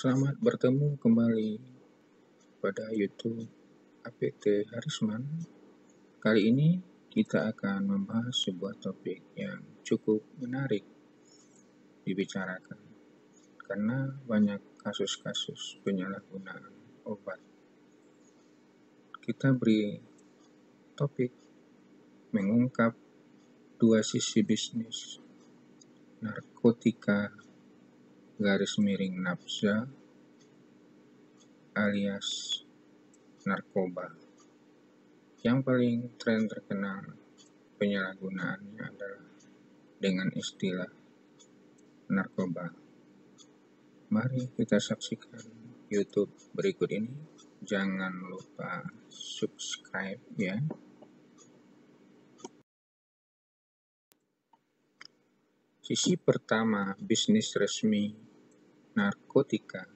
Selamat bertemu kembali pada YouTube APT Harisman. Kali ini kita akan membahas sebuah topik yang cukup menarik dibicarakan karena banyak kasus-kasus penyalahgunaan obat. Kita beri topik mengungkap dua sisi bisnis narkotika garis miring nafsa alias narkoba. Yang paling tren terkenal penyalahgunaannya adalah dengan istilah narkoba. Mari kita saksikan YouTube berikut ini. Jangan lupa subscribe ya. Sisi pertama bisnis resmi narkotika.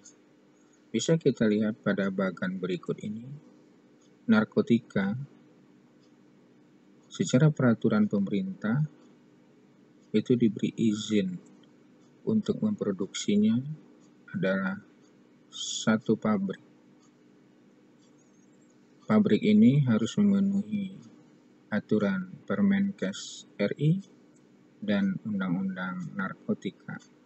Bisa kita lihat pada bagan berikut ini. Narkotika secara peraturan pemerintah itu diberi izin untuk memproduksinya adalah satu pabrik. Pabrik ini harus memenuhi aturan Permenkes RI dan Undang-Undang Narkotika.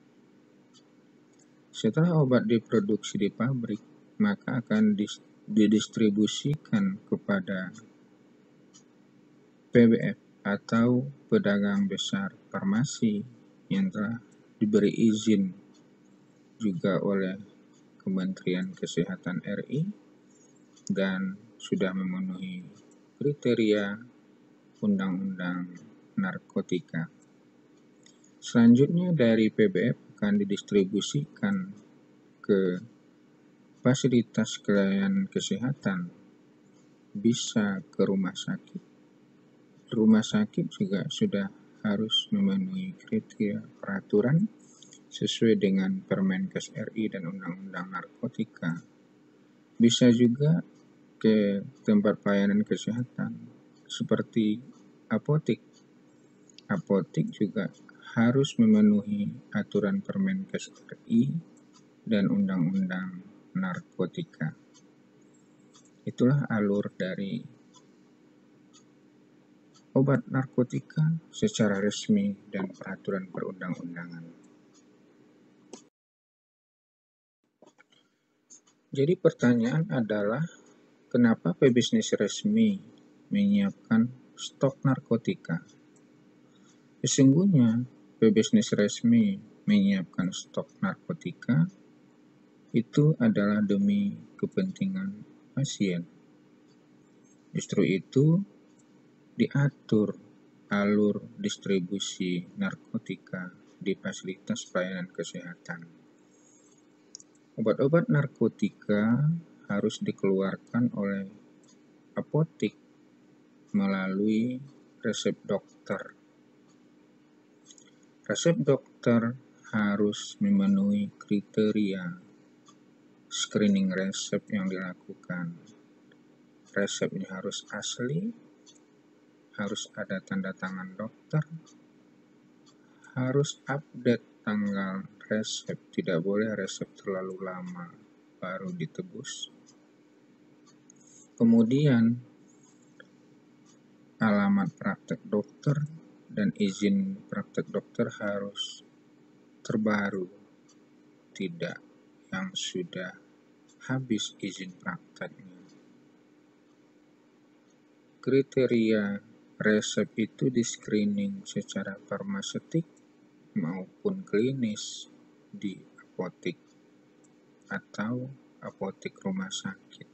Setelah obat diproduksi di pabrik, maka akan didistribusikan kepada PBF atau pedagang besar farmasi yang telah diberi izin juga oleh Kementerian Kesehatan RI dan sudah memenuhi kriteria Undang-Undang Narkotika. Selanjutnya dari PBF akan didistribusikan ke fasilitas pelayanan kesehatan, bisa ke rumah sakit. Rumah sakit juga sudah harus memenuhi kriteria peraturan sesuai dengan Permenkes RI dan Undang-Undang Narkotika. Bisa juga ke tempat pelayanan kesehatan seperti apotik. Apotik juga harus memenuhi aturan Permenkes RI dan Undang-Undang Narkotika. Itulah alur dari obat narkotika secara resmi dan peraturan perundang-undangan. Jadi pertanyaan adalah kenapa pebisnis resmi menyiapkan stok narkotika? Sesungguhnya pebisnis resmi menyiapkan stok narkotika itu adalah demi kepentingan pasien. Justru itu diatur alur distribusi narkotika di fasilitas pelayanan kesehatan. Obat-obat narkotika harus dikeluarkan oleh apotik melalui resep dokter Resep dokter harus memenuhi kriteria screening resep yang dilakukan. Resepnya harus asli, harus ada tanda tangan dokter, harus update tanggal resep, tidak boleh resep terlalu lama baru ditebus. Kemudian alamat praktek dokter dan izin praktek dokter harus terbaru, tidak yang sudah habis izin prakteknya. Kriteria resep itu di screening secara farmaseutik maupun klinis di apotik atau apotik rumah sakit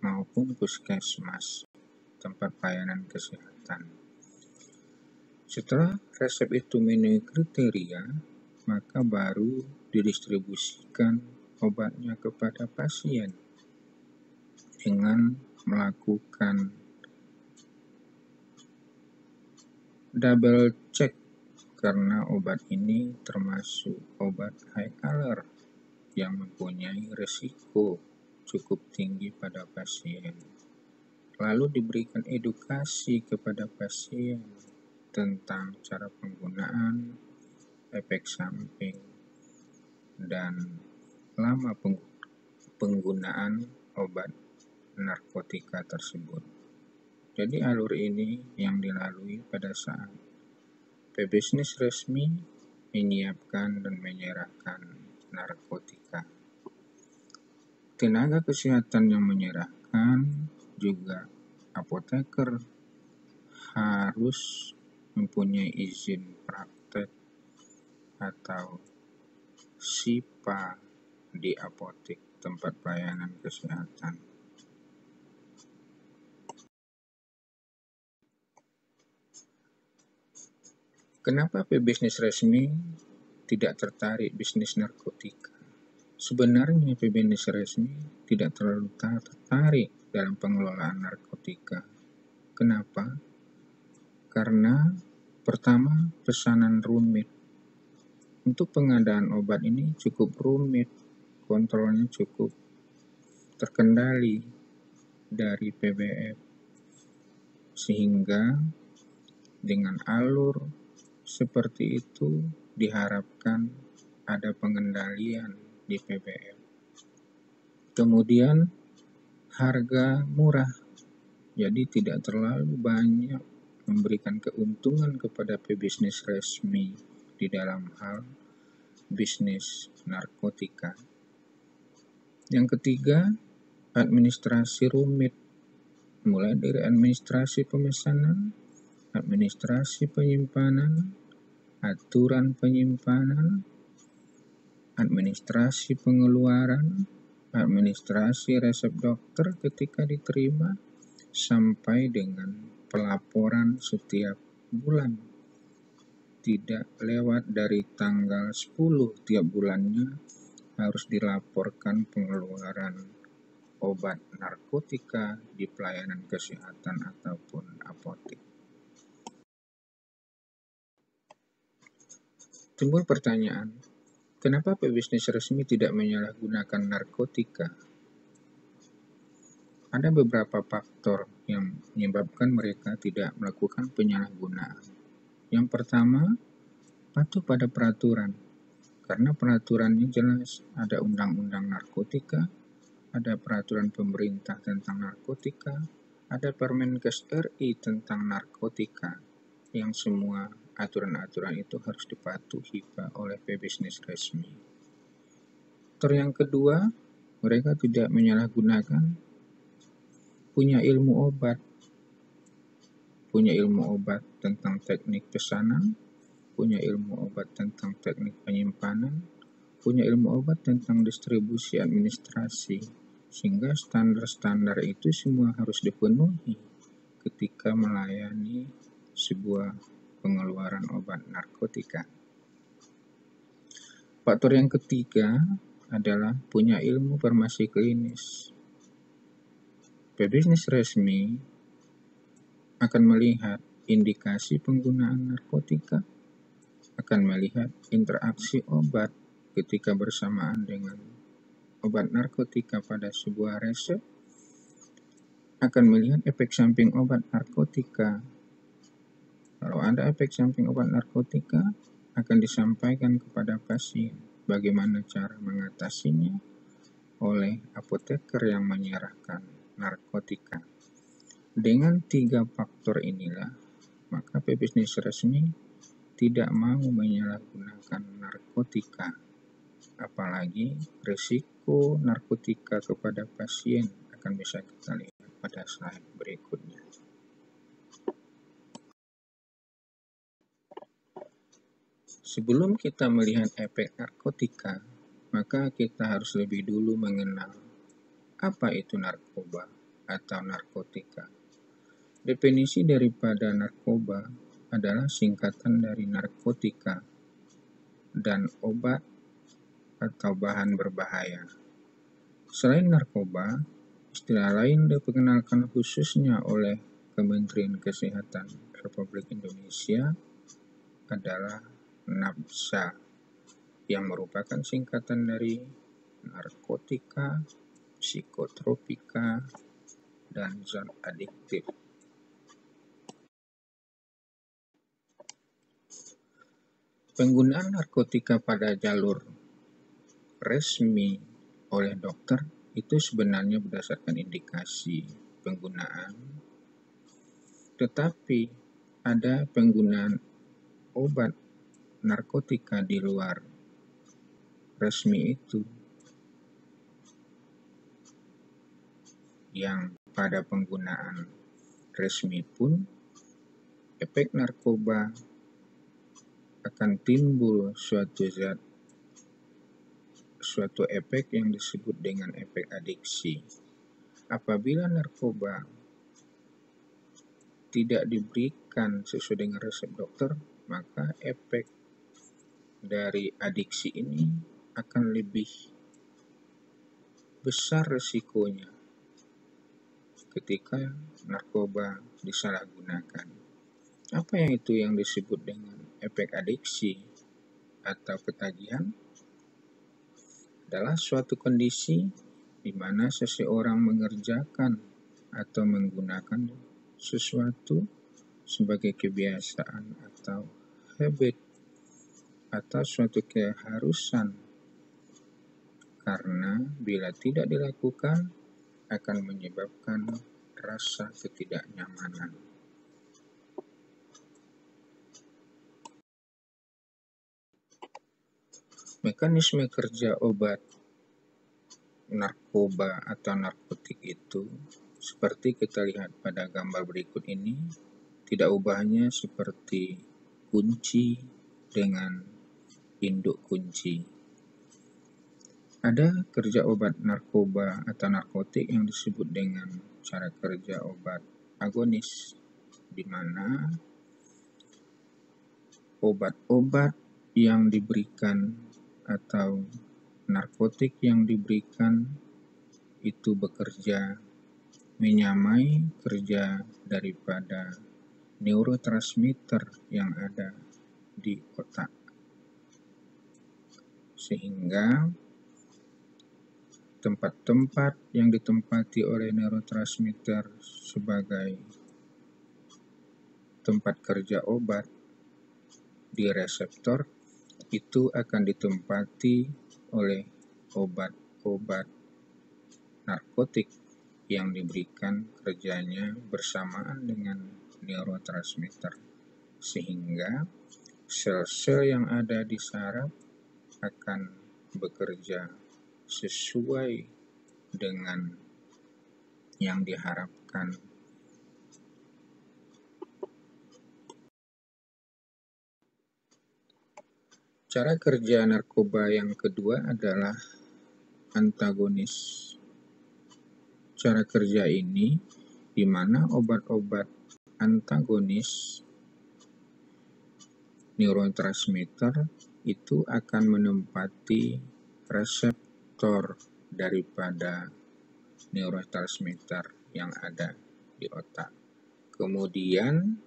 maupun puskesmas tempat pelayanan kesehatan. Setelah resep itu memenuhi kriteria, maka baru didistribusikan obatnya kepada pasien dengan melakukan double check karena obat ini termasuk obat high color yang mempunyai resiko cukup tinggi pada pasien. Lalu diberikan edukasi kepada pasien tentang cara penggunaan, efek samping, dan lama penggunaan obat narkotika tersebut. Jadi alur ini yang dilalui pada saat pebisnis resmi menyiapkan dan menyerahkan narkotika. Tenaga kesehatan yang menyerahkan juga apoteker harus mempunyai izin praktek atau SIPA di apotek tempat pelayanan kesehatan. Kenapa pebisnis resmi tidak tertarik bisnis narkotika? Sebenarnya pebisnis resmi tidak terlalu tertarik dalam pengelolaan narkotika. Kenapa? Karena pertama pesanan rumit. Untuk pengadaan obat ini cukup rumit, kontrolnya cukup terkendali dari PBF. Sehingga dengan alur seperti itu diharapkan ada pengendalian di PBF. Kemudian harga murah, jadi tidak terlalu banyak memberikan keuntungan kepada pebisnis resmi di dalam hal bisnis narkotika. Yang ketiga, administrasi rumit, mulai dari administrasi pemesanan, administrasi penyimpanan, aturan penyimpanan, administrasi pengeluaran, administrasi resep dokter ketika diterima, sampai dengan pelaporan setiap bulan. Tidak lewat dari tanggal 10 tiap bulannya harus dilaporkan pengeluaran obat narkotika di pelayanan kesehatan ataupun apotek. Timbul pertanyaan, Kenapa pebisnis resmi tidak menyalahgunakan narkotika? Ada beberapa faktor yang menyebabkan mereka tidak melakukan penyalahgunaan. Yang pertama, patuh pada peraturan. Karena peraturannya jelas, ada undang-undang narkotika, ada peraturan pemerintah tentang narkotika, ada Permenkes RI tentang narkotika, yang semua aturan-aturan itu harus dipatuhi oleh pebisnis resmi. Faktor yang kedua, mereka tidak menyalahgunakan punya ilmu obat, punya ilmu obat tentang teknik pesanan, punya ilmu obat tentang teknik penyimpanan, punya ilmu obat tentang distribusi administrasi, sehingga standar-standar itu semua harus dipenuhi ketika melayani sebuah pengeluaran obat narkotika. Faktor yang ketiga adalah punya ilmu farmasi klinis. Pebisnis resmi akan melihat indikasi penggunaan narkotika, akan melihat interaksi obat ketika bersamaan dengan obat narkotika pada sebuah resep, akan melihat efek samping obat narkotika. Kalau ada efek samping obat narkotika, akan disampaikan kepada pasien bagaimana cara mengatasinya oleh apoteker yang menyerahkan narkotika. Dengan tiga faktor inilah, maka pebisnis resmi tidak mau menyalahgunakan narkotika. Apalagi risiko narkotika kepada pasien akan bisa kita lihat pada slide berikutnya. Sebelum kita melihat efek narkotika, maka kita harus lebih dulu mengenal apa itu narkoba atau narkotika. Definisi daripada narkoba adalah singkatan dari narkotika dan obat atau bahan berbahaya. Selain narkoba, istilah lain diperkenalkan khususnya oleh Kementerian Kesehatan Republik Indonesia adalah NABSA yang merupakan singkatan dari narkotika, psikotropika, dan zat adiktif. Penggunaan narkotika pada jalur resmi oleh dokter itu sebenarnya berdasarkan indikasi penggunaan, tetapi ada penggunaan obat narkotika di luar resmi itu yang pada penggunaan resmi pun efek narkoba akan timbul suatu zat suatu efek yang disebut dengan efek adiksi. Apabila narkoba tidak diberikan sesuai dengan resep dokter, maka efek dari adiksi ini akan lebih besar resikonya ketika narkoba disalahgunakan. Apa yang itu yang disebut dengan efek adiksi atau ketagihan? Adalah suatu kondisi di mana seseorang mengerjakan atau menggunakan sesuatu sebagai kebiasaan atau habit atau suatu keharusan karena bila tidak dilakukan akan menyebabkan rasa ketidaknyamanan. Mekanisme kerja obat narkoba atau narkotik itu seperti kita lihat pada gambar berikut ini tidak ubahnya seperti kunci dengan induk kunci. Ada kerja obat narkoba atau narkotik yang disebut dengan cara kerja obat agonis, di mana obat-obat yang diberikan atau narkotik yang diberikan itu bekerja menyamai kerja daripada neurotransmitter yang ada di otak. Sehingga tempat-tempat yang ditempati oleh neurotransmitter sebagai tempat kerja obat di reseptor itu akan ditempati oleh obat-obat narkotik yang diberikan kerjanya bersamaan dengan neurotransmitter sehingga sel-sel yang ada di saraf akan bekerja sesuai dengan yang diharapkan. Cara kerja narkoba yang kedua adalah antagonis. Cara kerja ini di mana obat-obat antagonis neurotransmitter itu akan menempati resep faktor daripada neurotransmitter yang ada di otak. Kemudian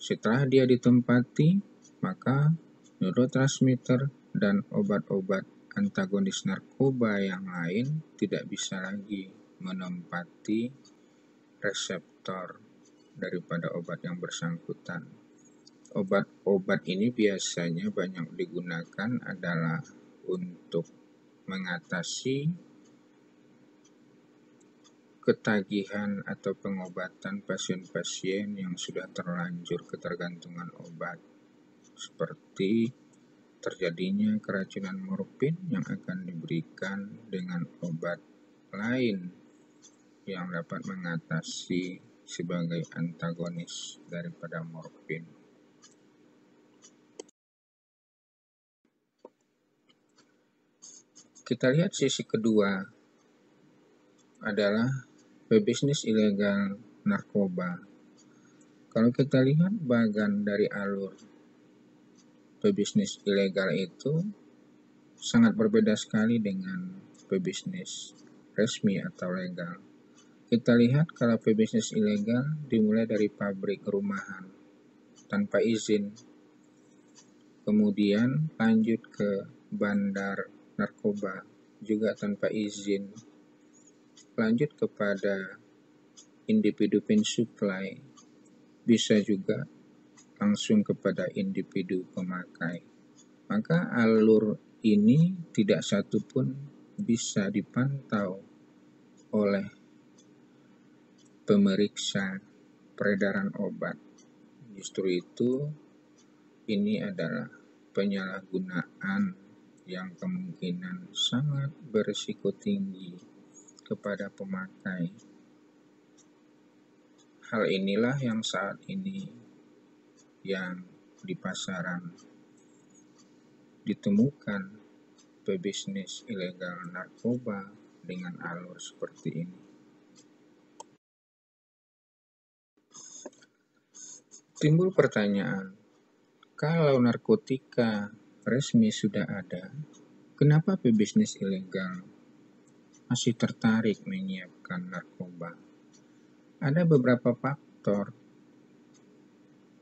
setelah dia ditempati, maka neurotransmitter dan obat-obat antagonis narkoba yang lain tidak bisa lagi menempati reseptor daripada obat yang bersangkutan. Obat-obat ini biasanya banyak digunakan adalah untuk mengatasi ketagihan atau pengobatan pasien-pasien yang sudah terlanjur ketergantungan obat seperti terjadinya keracunan morfin yang akan diberikan dengan obat lain yang dapat mengatasi sebagai antagonis daripada morfin. Kita lihat sisi kedua adalah pebisnis ilegal narkoba. Kalau kita lihat bagan dari alur pebisnis ilegal itu sangat berbeda sekali dengan pebisnis resmi atau legal. Kita lihat kalau pebisnis ilegal dimulai dari pabrik rumahan tanpa izin, kemudian lanjut ke bandar narkoba juga tanpa izin. Lanjut kepada individu pensupply, bisa juga langsung kepada individu pemakai. Maka alur ini tidak satu pun bisa dipantau oleh pemeriksa peredaran obat. Justru itu, ini adalah penyalahgunaan yang kemungkinan sangat berisiko tinggi kepada pemakai. Hal inilah yang saat ini yang di pasaran ditemukan pebisnis ilegal narkoba dengan alur seperti ini. Timbul pertanyaan, kalau narkotika resmi sudah ada, kenapa pebisnis ilegal masih tertarik menyiapkan narkoba? Ada beberapa faktor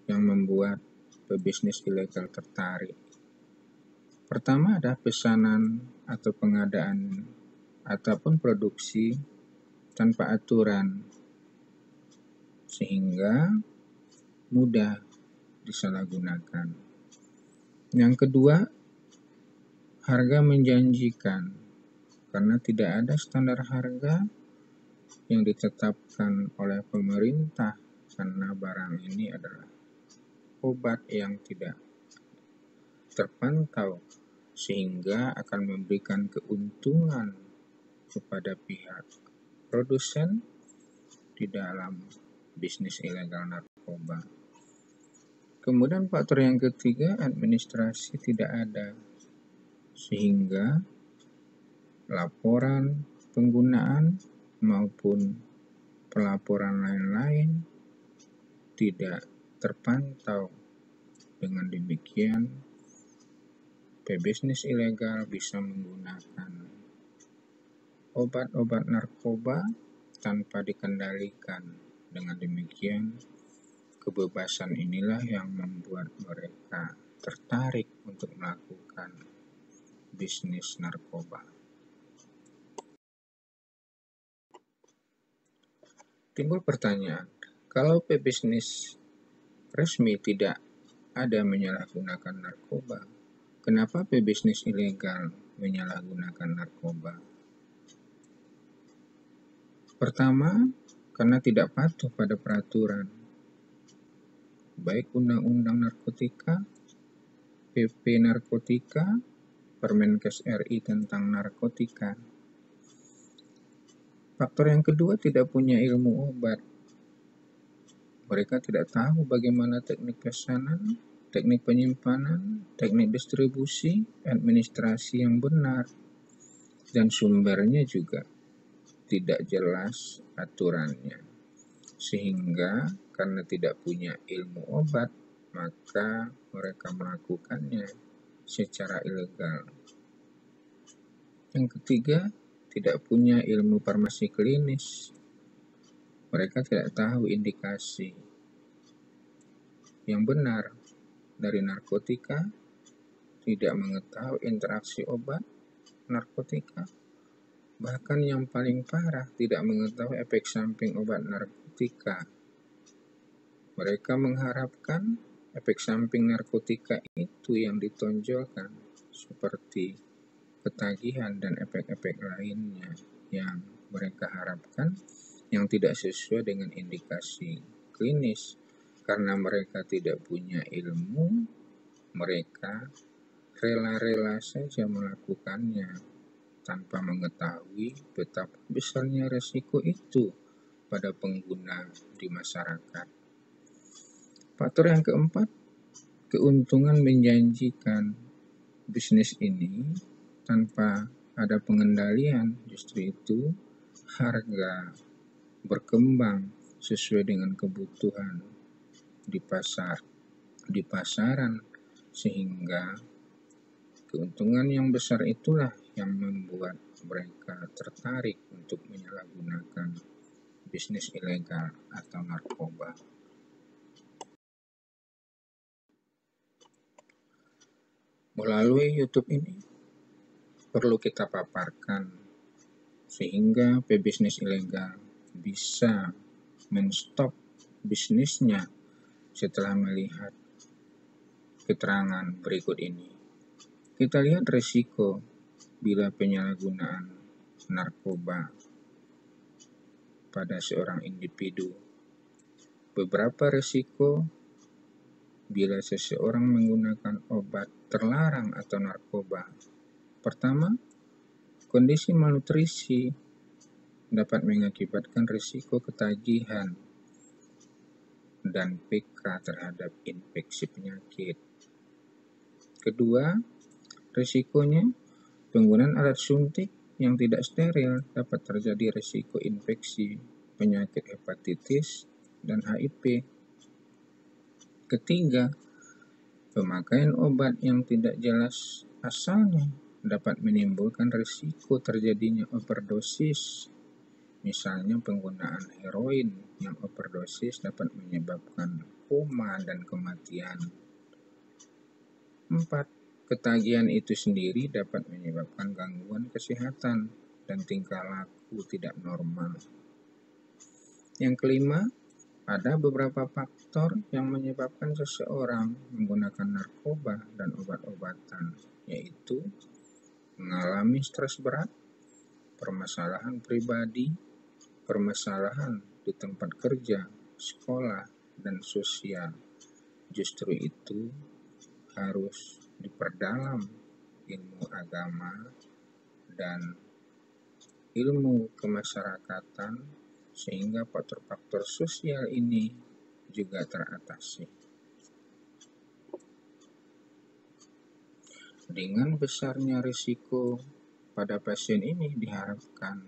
yang membuat pebisnis ilegal tertarik. Pertama ada pesanan atau pengadaan ataupun produksi tanpa aturan sehingga mudah disalahgunakan. Yang kedua, harga menjanjikan karena tidak ada standar harga yang ditetapkan oleh pemerintah karena barang ini adalah obat yang tidak terpantau sehingga akan memberikan keuntungan kepada pihak produsen di dalam bisnis ilegal narkoba. Kemudian faktor yang ketiga, administrasi tidak ada. Sehingga laporan penggunaan maupun pelaporan lain-lain tidak terpantau. Dengan demikian, pebisnis ilegal bisa menggunakan obat-obat narkoba tanpa dikendalikan. Dengan demikian, Kebebasan inilah yang membuat mereka tertarik untuk melakukan bisnis narkoba. Timbul pertanyaan, kalau pebisnis resmi tidak ada menyalahgunakan narkoba, kenapa pebisnis ilegal menyalahgunakan narkoba? Pertama, karena tidak patuh pada peraturan baik Undang-Undang Narkotika, PP Narkotika, Permenkes RI tentang narkotika. Faktor yang kedua tidak punya ilmu obat. Mereka tidak tahu bagaimana teknik pesanan, teknik penyimpanan, teknik distribusi, administrasi yang benar, dan sumbernya juga tidak jelas aturannya. Sehingga karena tidak punya ilmu obat, maka mereka melakukannya secara ilegal. Yang ketiga, tidak punya ilmu farmasi klinis. Mereka tidak tahu indikasi yang benar dari narkotika, tidak mengetahui interaksi obat narkotika, bahkan yang paling parah tidak mengetahui efek samping obat narkotika mereka mengharapkan efek samping narkotika itu yang ditonjolkan seperti ketagihan dan efek-efek lainnya yang mereka harapkan yang tidak sesuai dengan indikasi klinis karena mereka tidak punya ilmu mereka rela-rela saja melakukannya tanpa mengetahui betapa besarnya resiko itu pada pengguna di masyarakat. Faktor yang keempat, keuntungan menjanjikan bisnis ini tanpa ada pengendalian justru itu harga berkembang sesuai dengan kebutuhan di pasar di pasaran sehingga keuntungan yang besar itulah yang membuat mereka tertarik untuk menyalahgunakan bisnis ilegal atau narkoba. Melalui YouTube ini perlu kita paparkan sehingga pebisnis ilegal bisa menstop bisnisnya setelah melihat keterangan berikut ini. Kita lihat resiko bila penyalahgunaan narkoba pada seorang individu. Beberapa risiko bila seseorang menggunakan obat terlarang atau narkoba. Pertama, kondisi malnutrisi dapat mengakibatkan risiko ketagihan dan PK terhadap infeksi penyakit. Kedua, risikonya penggunaan alat suntik yang tidak steril dapat terjadi risiko infeksi penyakit hepatitis dan HIV. Ketiga, pemakaian obat yang tidak jelas asalnya dapat menimbulkan risiko terjadinya overdosis. Misalnya penggunaan heroin yang overdosis dapat menyebabkan koma dan kematian. 4. Ketagihan itu sendiri dapat menyebabkan gangguan kesehatan dan tingkah laku tidak normal. Yang kelima, ada beberapa faktor yang menyebabkan seseorang menggunakan narkoba dan obat-obatan, yaitu mengalami stres berat, permasalahan pribadi, permasalahan di tempat kerja, sekolah, dan sosial. Justru itu harus diperdalam ilmu agama dan ilmu kemasyarakatan sehingga faktor-faktor sosial ini juga teratasi. Dengan besarnya risiko pada pasien ini diharapkan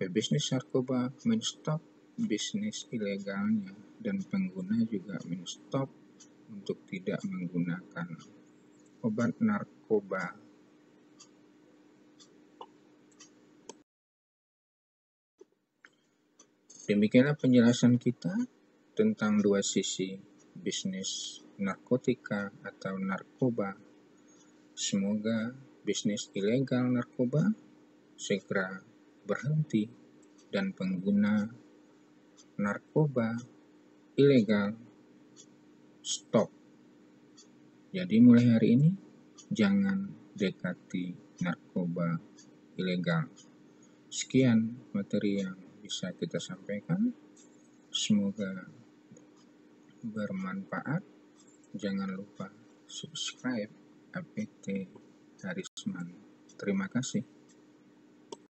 pebisnis narkoba menstop bisnis ilegalnya dan pengguna juga menstop untuk tidak menggunakan obat narkoba. Demikianlah penjelasan kita tentang dua sisi bisnis narkotika atau narkoba. Semoga bisnis ilegal narkoba segera berhenti dan pengguna narkoba ilegal stop. Jadi mulai hari ini jangan dekati narkoba ilegal. Sekian materi yang bisa kita sampaikan. Semoga bermanfaat. Jangan lupa subscribe APT Harisman. Terima kasih.